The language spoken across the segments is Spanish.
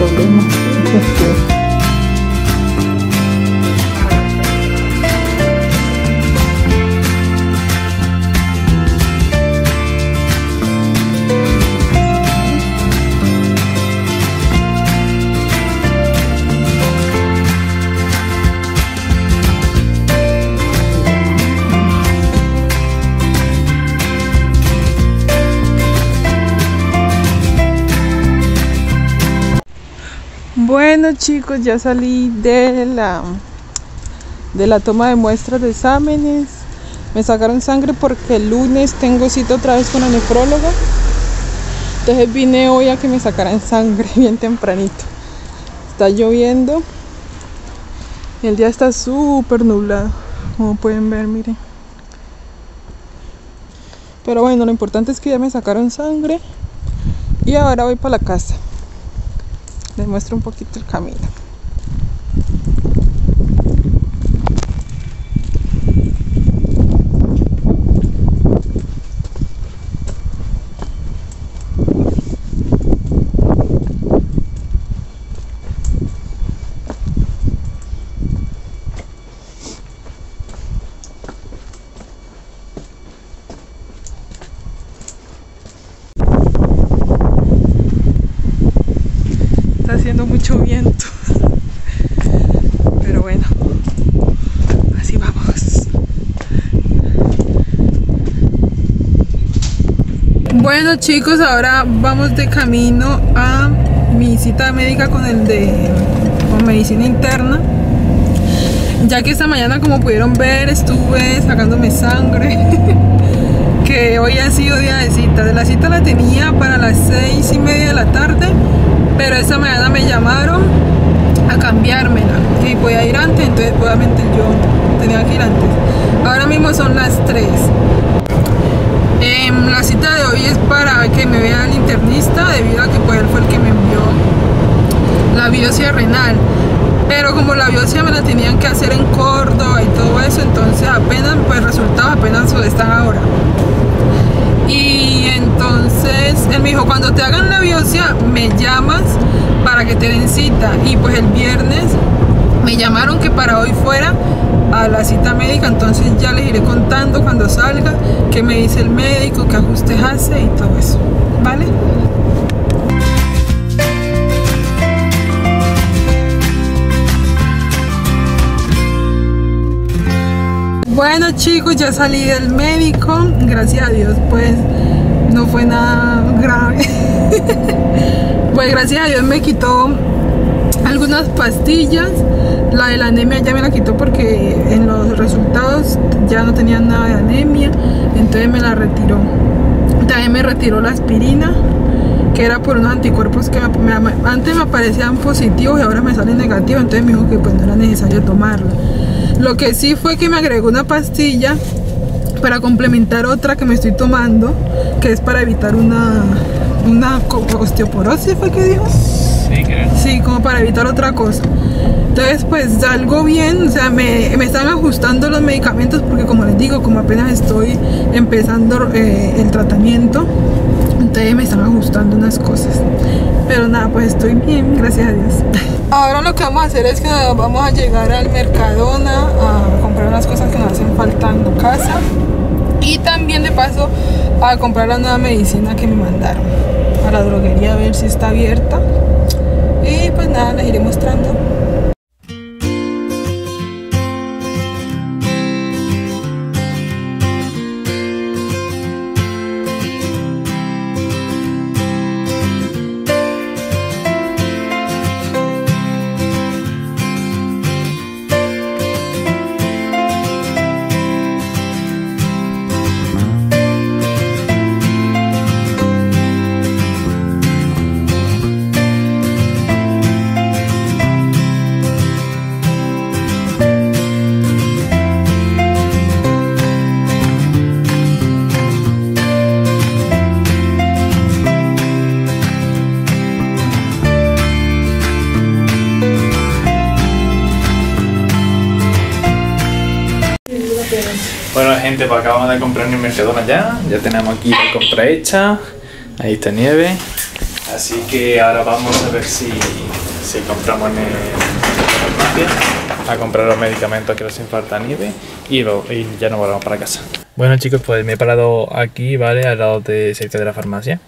problema. Bueno chicos, ya salí de la de la toma de muestras de exámenes. Me sacaron sangre porque el lunes tengo cita otra vez con la nefróloga. Entonces vine hoy a que me sacaran sangre bien tempranito. Está lloviendo. El día está súper nublado. Como pueden ver, miren. Pero bueno, lo importante es que ya me sacaron sangre. Y ahora voy para la casa les muestro un poquito el camino. Mucho viento. Pero bueno, así vamos. Bueno chicos, ahora vamos de camino a mi cita médica con el de medicina interna. Ya que esta mañana como pudieron ver estuve sacándome sangre. que hoy ha sido día de cita. De la cita la tenía para las seis y media de la tarde pero esa mañana me llamaron a cambiármela y voy a ir antes, entonces obviamente yo tenía que ir antes. Ahora mismo son las 3. Em, la cita de hoy es para que me vea el internista debido a que pues, él fue el que me envió la biopsia renal. Pero como la biopsia me la tenían que hacer en Córdoba y todo eso, entonces apenas, pues resultados apenas están ahora. Él me dijo, cuando te hagan la biopsia, me llamas para que te den cita. Y pues el viernes me llamaron que para hoy fuera a la cita médica, entonces ya les iré contando cuando salga qué me dice el médico, qué ajustes hace y todo eso. ¿Vale? Bueno chicos, ya salí del médico, gracias a Dios pues no fue nada grave. pues gracias a Dios me quitó algunas pastillas, la de la anemia ya me la quitó porque en los resultados ya no tenía nada de anemia, entonces me la retiró. También me retiró la aspirina, que era por unos anticuerpos que antes me aparecían positivos y ahora me salen negativos, entonces me dijo que pues no era necesario tomarla. Lo que sí fue que me agregó una pastilla para complementar otra que me estoy tomando, que es para evitar una, una osteoporosis, ¿fue que dijo? Sí, creo. Sí, como para evitar otra cosa. Entonces, pues algo bien, o sea, me, me, están ajustando los medicamentos porque como les digo, como apenas estoy empezando eh, el tratamiento, entonces me están ajustando unas cosas. Pero nada, pues estoy bien, gracias a Dios. Ahora lo que vamos a hacer es que vamos a llegar al Mercadona a comprar unas cosas que nos hacen falta en casa. Y también de paso a comprar la nueva medicina que me mandaron a la droguería a ver si está abierta. Y pues nada, les iré mostrando. Gente, pues acabamos de comprar en el Mercadona ya. Ya tenemos aquí la compra hecha. Ahí está nieve. Así que ahora vamos a ver si, si compramos en el farmacia a comprar los medicamentos que nos falta nieve y, lo- y ya nos volvemos para casa. Bueno chicos, pues me he parado aquí, ¿vale? Al lado de cerca de la farmacia.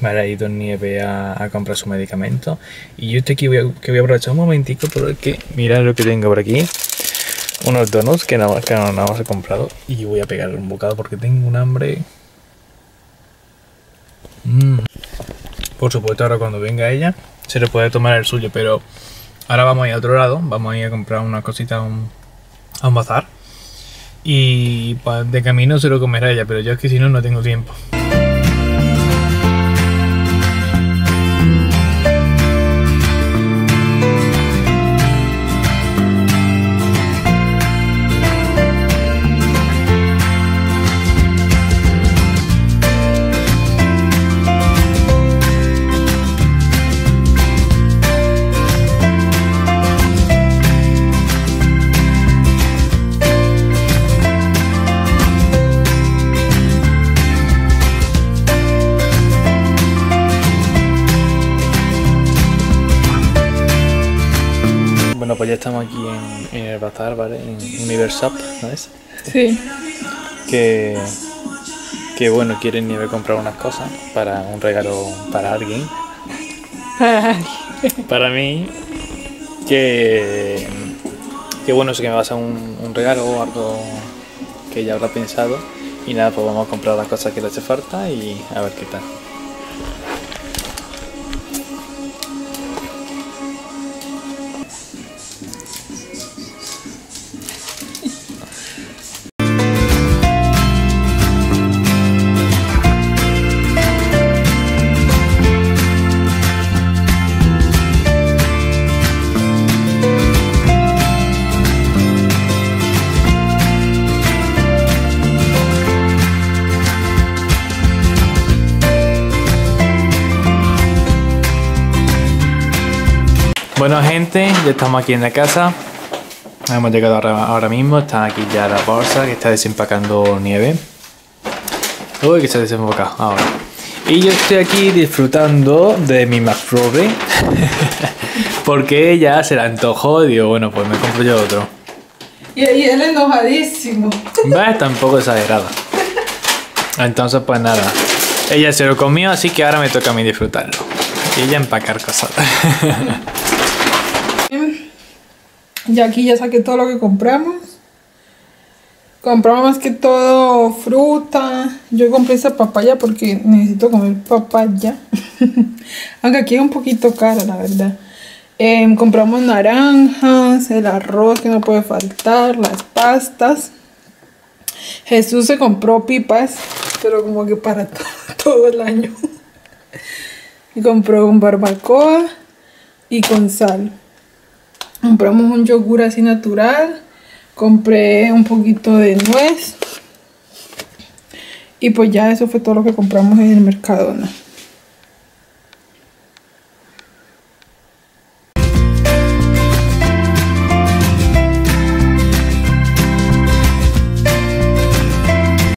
Vale, ha ido Nieve a, a comprar su medicamento. Y yo estoy aquí, voy a, que voy a aprovechar un momentico porque mirad lo que tengo por aquí. Unos donuts que nada más que nada más he comprado. Y voy a pegar un bocado porque tengo un hambre. Mm. Por supuesto, ahora cuando venga ella, se le puede tomar el suyo, pero ahora vamos a ir a otro lado. Vamos a ir a comprar una cosita a un, a un bazar. Y de camino se lo comerá ella, pero yo es que si no, no tengo tiempo. Pues ya estamos aquí en, en el bazar, ¿vale? En Universal, ¿no es? Sí. Que, que bueno, quieren nieve comprar unas cosas para un regalo para alguien. Para mí, que, que bueno, sé que me va a hacer un, un regalo o algo que ella habrá pensado. Y nada, pues vamos a comprar las cosas que le hace falta y a ver qué tal. Bueno gente, ya estamos aquí en la casa. Hemos llegado ahora, mismo, está aquí ya la bolsa que está desempacando nieve. Uy, que se ha desenfocado ahora. Y yo estoy aquí disfrutando de mi McFlurry. porque ella se la antojó y digo, bueno, pues me compro yo otro. Y, y él enojadísimo. ¿Ves? Tampoco exagerado. Entonces, pues nada. Ella se lo comió, así que ahora me toca a mí disfrutarlo. Y ella empacar cosas. Ya aquí ya saqué todo lo que compramos. Compramos más que todo fruta. Yo compré esa papaya porque necesito comer papaya. Aunque aquí es un poquito cara, la verdad. Em, compramos naranjas, el arroz que no puede faltar, las pastas. Jesús se compró pipas, pero como que para to- todo el año. y compró un barbacoa y con sal. Compramos un yogur así natural. Compré un poquito de nuez. Y pues ya eso fue todo lo que compramos en el Mercadona.